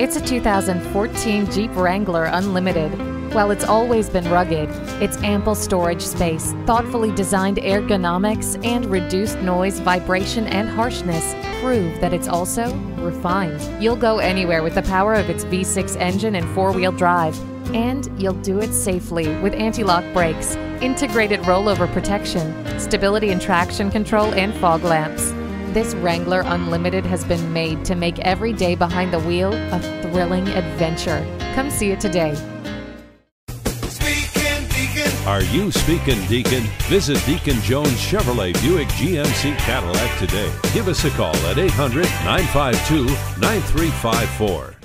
It's a 2014 Jeep Wrangler Unlimited. While it's always been rugged, its ample storage space, thoughtfully designed ergonomics, and reduced noise, vibration, and harshness prove that it's also refined. You'll go anywhere with the power of its V6 engine and four wheel drive. And you'll do it safely with anti lock brakes, integrated rollover protection, stability and traction control, and fog lamps. This Wrangler Unlimited has been made to make every day behind the wheel a thrilling adventure. Come see it today. Are you speaking Deacon? Visit Deacon Jones Chevrolet Buick GMC Cadillac today. Give us a call at 800 952 9354.